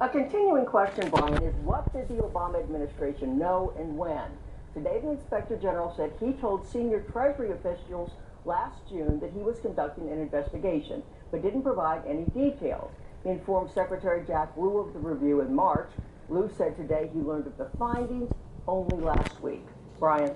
A continuing question, Brian, is what did the Obama administration know and when? Today, the Inspector General said he told senior Treasury officials last June that he was conducting an investigation, but didn't provide any details. He informed Secretary Jack Lew of the review in March. Lew said today he learned of the findings only last week. Brian?